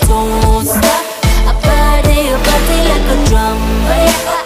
don't stop. I party, I party like a drummer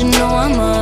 you know I'm on.